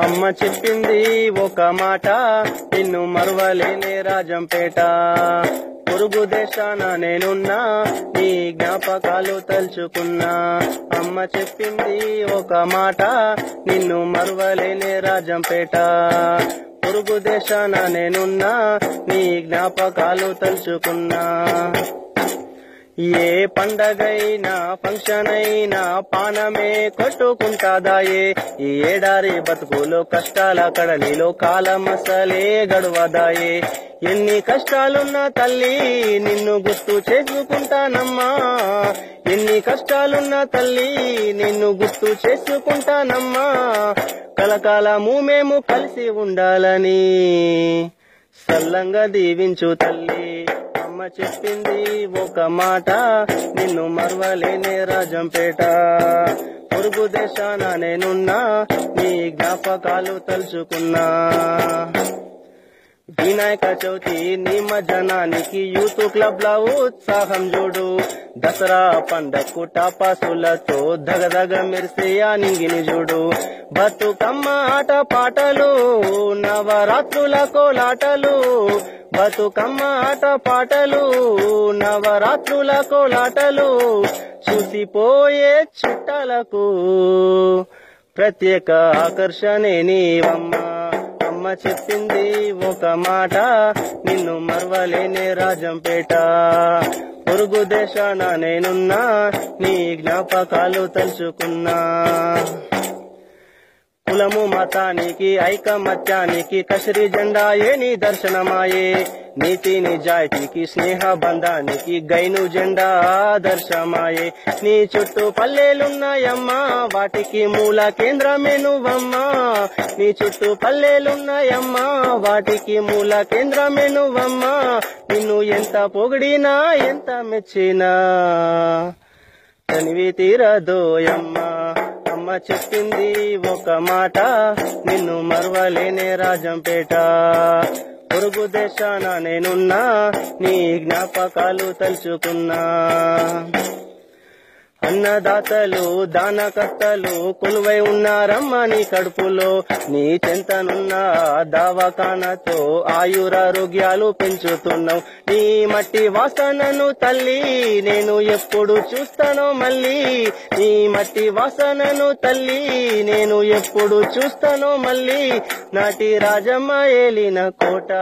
అమ్మ చెప్పింది ఒక మాట నిన్ను మరవలేనే రాజంపేట. పొరుగు దేశాన నేనున్నా నీ జ్ఞాపకాలు తలుచుకున్నా. అమ్మ చెప్పింది ఒక మాట నిన్ను మరవలేనే రాజంపేట. పొరుగు దేశాన నేనున్నా నీ జ్ఞాపకాలు తలుచుకున్నా. ఏ పండగైనా ఫంక్షన్ అయినా పానమే కొట్టుకుంటాదాయే ఈ ఏడారి బతుకులో కష్టాల కడలిలో కాలమసలే గడువదాయే ఎన్ని కష్టాలున్నా తల్లి నిన్ను గుర్తు చేసుకుంటానమ్మా. ఎన్ని కష్టాలున్నా తల్లి నిన్ను గుర్తు చేసుకుంటానమ్మా. కలకాలము మేము కలిసి ఉండాలని సల్లంగా దీవించు తల్లి. అమ్మ చెప్పింది ఒక మాట. నిన్ను మరవలేనే రాజంపేట. పొరుగు దేశాన నేనున్నా నీ జ్ఞాపకాలు తలుచుకున్నా. వినాయక చవితి నిమజ్జనానికి యూత్ క్లబ్ ల ఉత్సాహం చూడు. దసరా పండకు టపాసులతో దగదగ మెరిసే ఆ నింగిని చూడు. బతుకమ్మ ఆట పాటలు నవరాత్రుల కోలాటలు. బతుకమ్మ ఆట పాటలు నవరాత్రుల కోలాటలు. చూసిపోయే చుట్టాలకు ప్రత్యేక ఆకర్షణే నీవమ్మా. అమ్మ చెప్పింది ఒక మాట. నిన్ను మర్వలేని రాజంపేట. పొరుగు దేశాన నేనున్నా నీ జ్ఞాపకాలు తలుచుకున్నా. కులము మతానికి ఐకమత్యానికి కసరి జెండా ఏ నీ దర్శనమాయే? నీతి నిజాయితీకి స్నేహ బంధానికి గైను జెండా ఆదర్శమాయే నీ చుట్టూ పల్లెలున్నాయమ్మా వాటికి మూల కేంద్రమే నువ్వమ్మా నీ చుట్టూ పల్లెలున్నాయమ్మా వాటికి మూల కేంద్రమే నువ్వమ్మా నిన్ను ఎంత పొగిడినా ఎంత మెచ్చినా. తనివి తీరదోయమ్మా. అమ్మ చెప్పింది ఒక మాట. నిన్ను మరవలేనే రాజంపేట. పొరుగు దేశాన నేనున్నా నీ జ్ఞాపకాలు తలుచుకున్నా. అన్నదాతలు దానకర్తలు కొలువై ఉన్నారమ్మ నీ కడుపులో. నీ చెంతనున్న దవాఖానతో ఆయురారోగ్యాలు పెంచుతున్నావు. నీ మట్టి వాసనను తల్లి నేను ఎప్పుడు చూస్తానో మళ్ళీ. నీ మట్టి వాసనను తల్లి నేను ఎప్పుడు చూస్తానో మళ్ళీ. నాటి రాజమ్మ ఏలిన కోట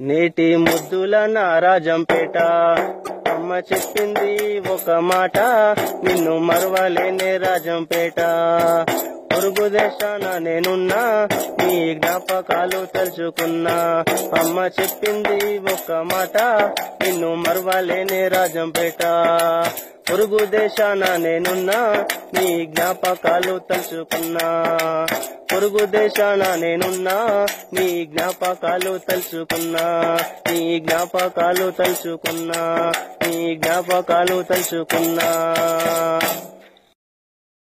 నేటి ముద్దుల నారాజంపేట. అమ్మ చెప్పింది ఒక మాట. నిన్ను మరవలేని రాజంపేట. పొరుగు దేశాన నేనున్నా నీ జ్ఞాపకాలు తలుచుకున్నా. అమ్మ చెప్పింది ఒక మాట నిన్ను మరవలేని రాజంపేట. పొరుగు దేశాన నేనున్నా నీ జ్ఞాపకాలు తలుచుకున్నా. పొరుగు దేశాన నేనున్నా నీ జ్ఞాపకాలు తలుచుకున్నా. నీ జ్ఞాపకాలు తలుచుకున్నా నీ జ్ఞాపకాలు తలుచుకున్నా.